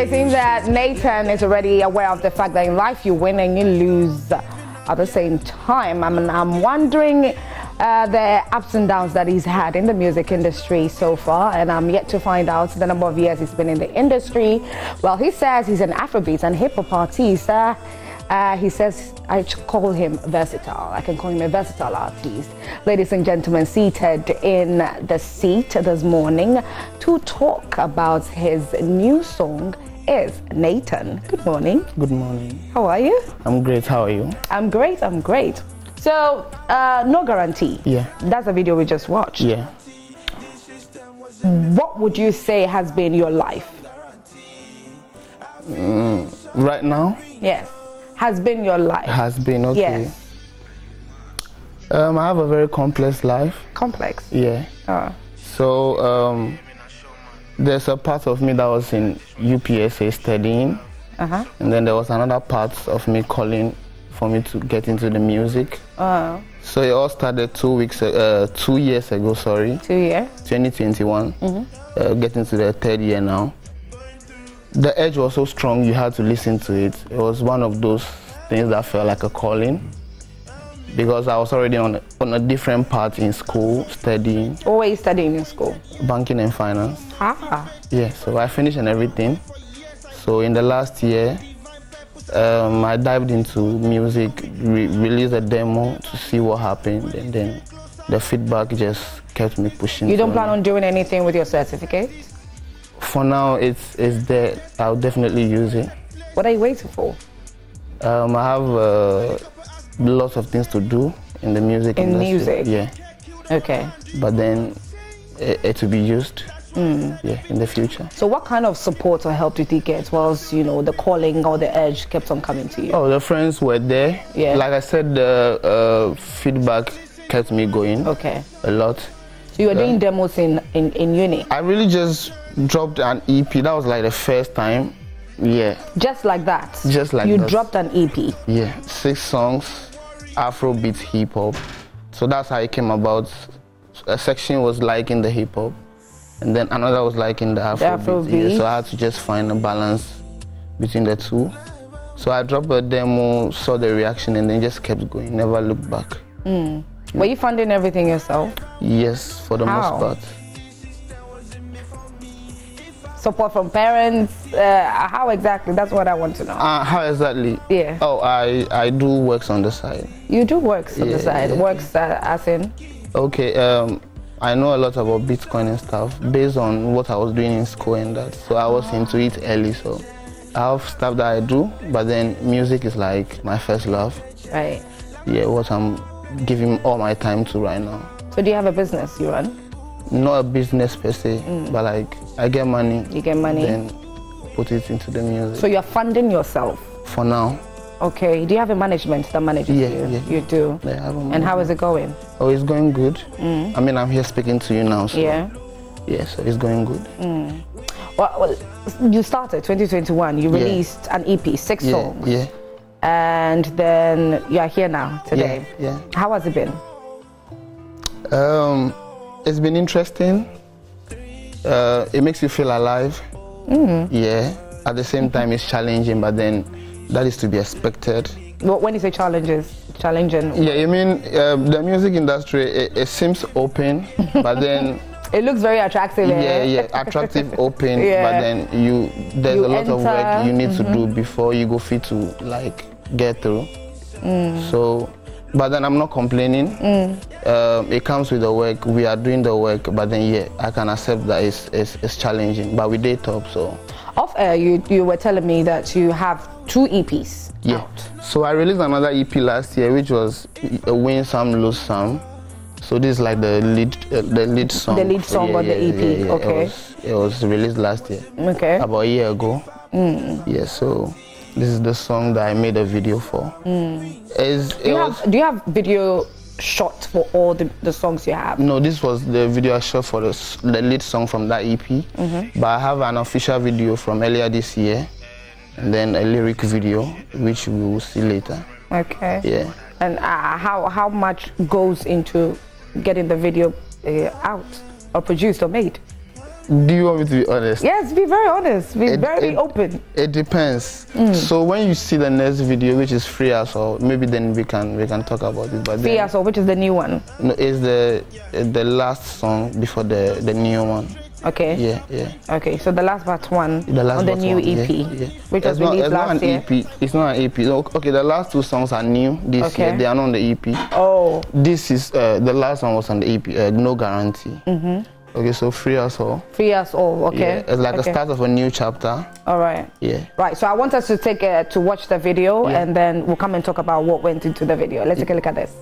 it seems that Naytan is already aware of the fact that in life you win and you lose at the same time. I mean, I'm wondering uh, the ups and downs that he's had in the music industry so far, and I'm yet to find out the number of years he's been in the industry. Well, he says he's an Afrobeat and hip hop artist. Uh, uh, he says I call him versatile. I can call him a versatile artist. Ladies and gentlemen, seated in the seat this morning to talk about his new song is Naytan. Good morning. Good morning. How are you? I'm great. How are you? I'm great. I'm great. So, uh, no guarantee. Yeah. That's a video we just watched. Yeah. What would you say has been your life? Right now Yes. Has been your life. has been okay. Yes. Um, I have a very complex life. Complex. Yeah. Oh. So um, there's a part of me that was in UPSA studying, Uh huh. and then there was another part of me calling for me to get into the music. Oh. So it all started two weeks, uh, two years ago. Sorry, Two years. 2021. Uh, getting to the third year now. The edge was so strong, you had to listen to it. It was one of those things that felt like a calling because I was already on a, on a different path in school, studying Always studying in school. banking and finance. Ah. Yeah, so I finished and everything. So in the last year, um, I dived into music, re- released a demo to see what happened, and then the feedback just kept me pushing. You don't plan on doing anything with your certificate? For now, it's it's there. I'll definitely use it. What are you waiting for? Um, I have uh, lots of things to do in the music In industry. music? Yeah, Okay. but then it, it will be used. Hmm. Yeah, in the future. So, what kind of support or help did you get whilst you know the calling or the edge kept on coming to you? Oh, the friends were there. Yeah. Like I said, the uh, feedback kept me going Okay. a lot. So you were doing demos in, in, in uni, I really just dropped an EP. That was like the first time. Yeah, just like that. Just like you that. dropped an EP. yeah. Six songs, Afrobeat, hip hop. So that's how it came about. A section was like in the hip hop, and then another was like in the Afrobeat. Afrobeat. Yeah, so I had to just find a balance between the two. So I dropped a demo, saw the reaction, and then just kept going. Never looked back. Hmm. Were you funding everything yourself? Yes, for the How? most part. Support from parents? Uh, how exactly? That's what I want to know. Uh, how exactly? Yeah. Oh, I I do works on the side. You do works on the side. yeah. Works uh, as in? Okay. Um, I know a lot about Bitcoin and stuff based on what I was doing in school and that. So I was into it early. So I have stuff that I do, but then music is like my first love. Right. Yeah, what I'm giving all my time to right now. So do you have a business you run? Not a business per se, mm. but like I get money, You get money. then put it into the music. So you're funding yourself. for now, Okay. Do you have a management that manages Yeah, you? yeah. You do. I have a And how is it going? Oh, it's going good. Mm. I mean, I'm here speaking to you now. So Yeah. Yeah, so it's going good. Mm. Well, well, you started 2021. You Yeah. released an EP, six Yeah, songs, yeah, and then you are here now today. yeah. How has it been? Um, it's been interesting. Uh, it makes you feel alive. Yeah. At the same time, it's challenging, but then that is to be expected. Well, when you say challenges, challenging, Yeah, you mean uh, the music industry? It, it seems open, but then it looks very attractive. eh? yeah, yeah, attractive, open, Yeah. but then you there's You a lot of work enter, mm-hmm. you need to do before you go fit to like get through. Mm. So, but then I'm not complaining. Um, it comes with the work. We are doing the work, but then yeah, I can accept that it's it's, it's challenging. But we did top, so Off air, you you were telling me that you have two EPs yeah. out. So I released another EP last year, which was a win some, lose some. So this is like the lead, uh, the lead song. The lead song on the EP, okay. It was, it was released last year. Okay. about a year ago. Yeah, so this is the song that I made a video for. It's, Do it you was, have do you have video shot for all the, the songs you have? no, this was the video I shot for the, the lead song from that EP. But I have an official video from earlier this year, and then a lyric video, which we will see later. Okay. Yeah. And uh, how how much goes into getting the video uh, out or produced or made? Do you want me to be honest? Yes, be very honest. Be It- very it- open. It depends. Mm. So when you see the next video, which is free as well, maybe then we can we can talk about it. But then, Fia, so which is the new one? no, it's the the last song before the the new one. Okay. Yeah, yeah. Okay, so the last but one The last on the new one, EP, yeah, yeah. which was it's not, released it's not last an year. EP. It's not an EP. No, Okay, the last two songs are new this Okay. year. They are not on the EP. Oh, This is uh, the last one was on the EP. Uh, no guarantee. Mm-hmm. Okay, so free as well. free us all. Okay. Yeah, it's like okay. a start of a new chapter. All right. Yeah. Right. So I want us to take uh, to watch the video, Yeah. and then we'll come and talk about what went into the video. Let's take a look at this.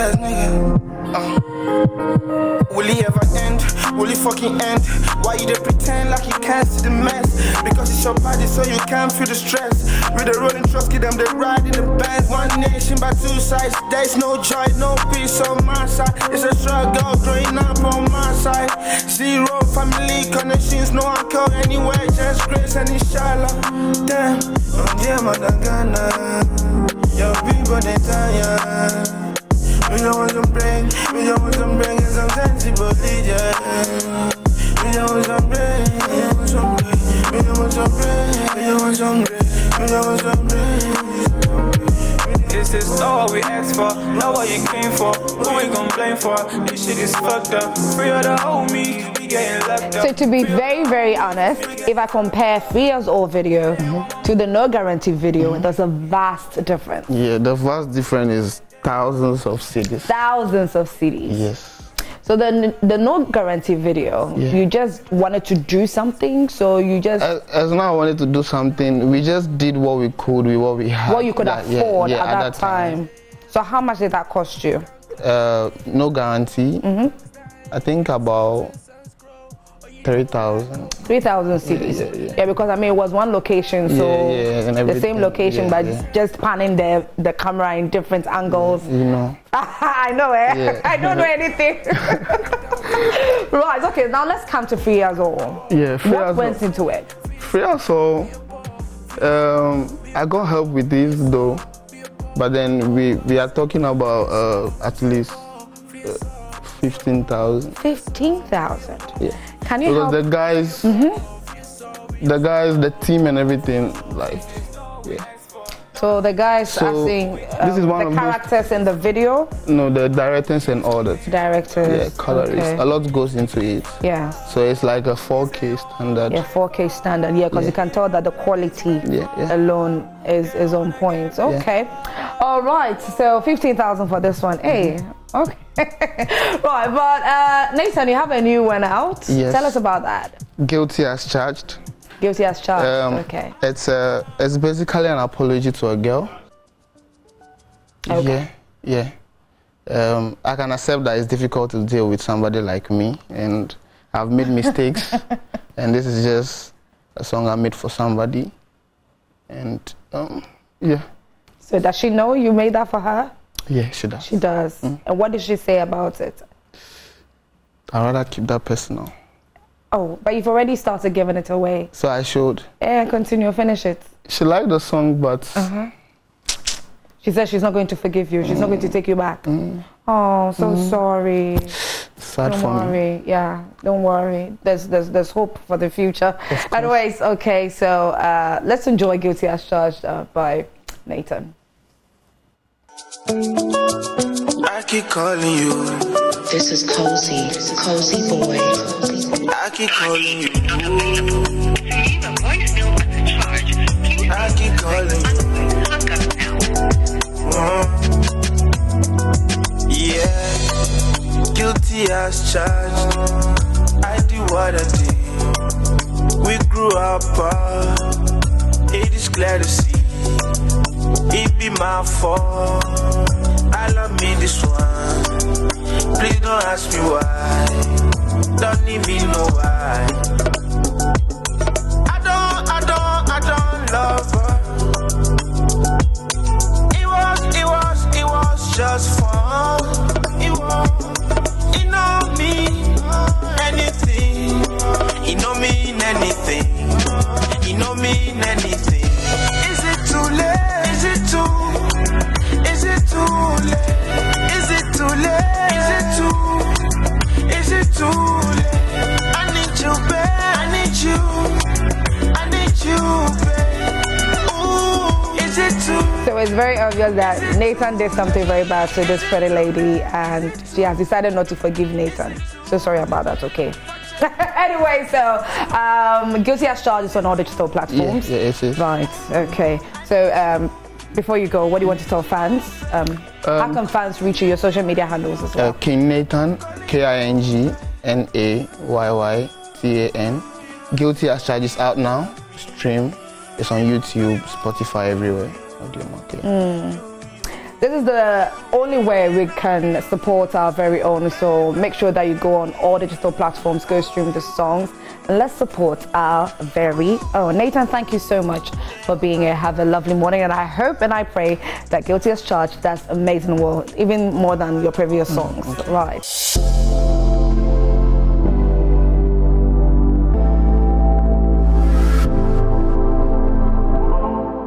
Us nigga. Uh. Will he ever end? Will he fucking end? Why you dey pretend like you can't see the mess? Because it's your body, so you can't feel the stress. With the rolling trucks, get them they ride in the bands. One nation by two sides. There's no joy, no peace on my side. It's a struggle growing up on my side. Zero family connections, no uncle anywhere, just grace and inshallah. Damn, oh yeah, Madagana. Your people they tired. We don't want some brain, we don't want some brain and some sensibility, yeah. We don't want some brain, we don't want some brain, we don't want some brain, we don't want some brain, we don't want some brain. This is all we asked for, not what you came for. Who we gon' blame for? This shit is fucked up. Free of the homie, we getting left up. So to be very, very honest, if I compare Fia's old video mm-hmm. to the No Guarantee video, there's a vast difference. Yeah, the vast difference is thousands of cedis. Thousands of cedis. Yes. So the the No Guarantee video, Yeah. you just wanted to do something, so you just As, as now I wanted to do something, we just did what we could with what we had. what you could that- afford yeah, at, that, time. So how much did that cost you? Uh, no guarantee. Mm-hmm. I think about three thousand. 3,000 cedis. yeah, yeah. because I mean, it was one location, so Yeah, yeah, the same location, Yeah, but yeah. just panning the, the camera in different angles. You know. I know, eh? Yeah. I don't know anything. right, okay, now let's come to Free as all. Yeah, free What as went into it? Free also. Um, I got help with this though, but then we we are talking about uh, at least uh, fifteen thousand. 15,000. Yeah. Can you Because help? Mm-hmm. the guys, the guys, the team and everything, like, yeah. So the guys So, are seeing this is um, one the of those- characters in the video, No, the directors and all that. directors. Yeah, colorists. okay. A lot goes into it. Yeah. So it's like a 4K standard. Yeah, 4K standard. Yeah, because you can tell that the quality Yeah, yeah. alone is is on point. Okay. All right. So 15,000 for this one. Hey. Okay. right, but uh, Naytan, you have a new one out. Yes. Tell us about that. Guilty as charged. Guilty as charged. Um, okay. It's a, it's basically an apology to a girl. Okay. Yeah, yeah. Um, I can accept that it's difficult to deal with somebody like me, and I've made mistakes, and this is just a song I made for somebody, and um, yeah, So does she know you made that for her? Yeah, she does. She does. Mm. And what did she say about it? I'd rather keep that personal. Oh, but you've already started giving it away. So I should. And continue, finish it. She liked the song, but Uh-huh. She says she's not going to forgive you. She's not going to take you back. Mm. Oh, so sorry. sad Don't for me. Yeah, don't worry. There's there's there's hope for the future. Anyways, okay. So uh, let's enjoy "Guilty as Charged" uh, by Naytan. I keep calling you, This is Cozy, Cozy Boy. I keep calling you, Leave a voicemail message. I keep calling you. Hung up now. Uh, yeah, guilty as charged. I did what I did. We grew up, uh, it is clear to see. My fault. I love me this one. Please don't ask me why. Don't even know why. You. I need you. Ooh, is it too? So it's very obvious that Naytan did something very bad to this pretty lady and she has decided not to forgive Naytan. So sorry about that, okay? anyway, so um, Guilty as Charged is on all digital platforms. Yeah, yeah, it is. Right, okay. So um, before you go, what do you want to tell fans? Um, how can fans reach you, your social media handles as Uh, well? King Naytan, K I N G N A Y Y T A N. Guilty as Charged is out now. Stream. It's on YouTube, Spotify, everywhere. Audio market. Hmm. This is the only way we can support our very own. So make sure that you go on all digital platforms, go stream the songs, and let's support our very own. Naytan, thank you so much for being here. Have a lovely morning, and I hope and I pray that Guilty as Charged does amazing well, even more than your previous songs. Right.